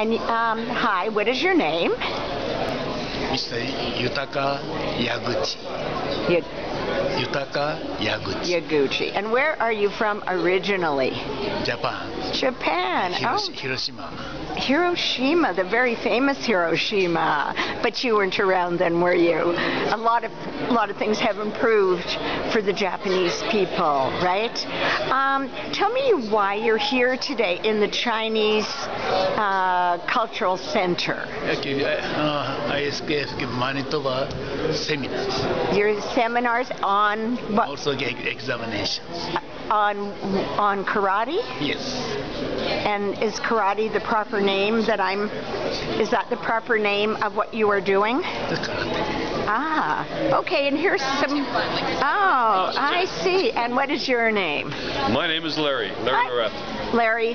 And um, hi, what is your name? Mr. Yutaka Yaguchi. Y- Yutaka Yaguchi. Yaguchi. And where are you from originally? Japan. Japan. Oh, Hiroshima. Hiroshima, the very famous Hiroshima. But you weren't around then, were you? A lot of a lot of things have improved for the Japanese people, right? Um, tell me why you're here today in the Chinese uh, Cultural Center. Okay, uh, ISKF Manitoba seminars. Your seminars on what? Also get examinations. On on karate. Yes. And is karate the proper name that I'm? Is that the proper name of what you are doing? The karate. Ah, okay. And here's some. Oh, I see. And what is your name? My name is Larry, Larry Hi. Loreth. Larry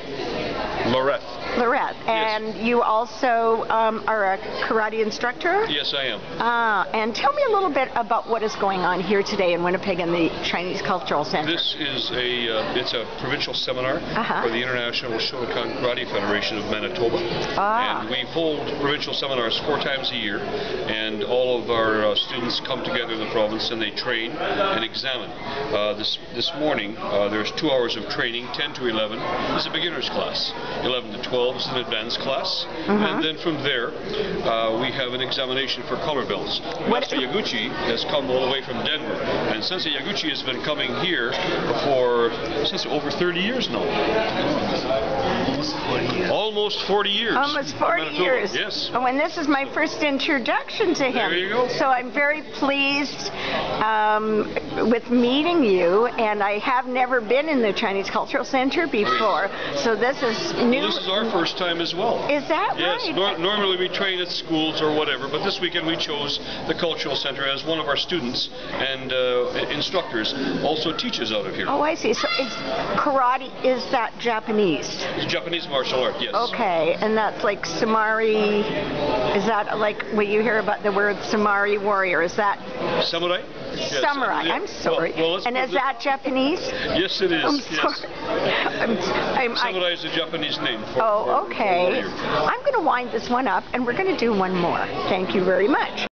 Loreth. Loreth. And you also um, are a karate instructor. Yes, I am. Ah, and tell me a little bit about what is going on here today in Winnipeg in the Chinese Cultural Center. This is a uh, it's a provincial seminar Uh-huh. for the International Shotokan Karate Federation of Manitoba, Ah. and we hold provincial seminars four times a year, and all of our uh, students come together in the province and they train and examine. Uh, this this morning uh, there's two hours of training, 10 to 11 is a beginner's class, 11 to 12 is an advanced class, and then from there uh, we have an examination for color. What- Master Yaguchi has come all the way from Denver, and Sensei Yaguchi has been coming here for since over 30 years now. Almost 40 years. Almost 40 years. Almost in 40 Manitoba. years. Yes. Oh, and this is my first introduction to him. There you go. So I'm very pleased um, with meeting you, and I have never been in the Chinese Cultural Center before, so this is new. Well, this is our first time as well. Is that Yes, right? nor- normally we train at schools or whatever, but this weekend we chose the Cultural Center as one of our students and uh, instructors also teaches out of here. Oh, I see. So is karate is that Japanese? It's Japanese martial art, yes. Okay, and that's like samari. Is that like what you hear about the word samari warrior? Is that Samurai? Yes. samurai? I'm sorry. Well, well, and is that Japanese? Yes, it is. I'm yes. sorry. I'm, I'm, Samurai is a Japanese name for. oh, for- for okay. warrior. I'm going to wind this one up, and we're going to do one more. Thank you very much.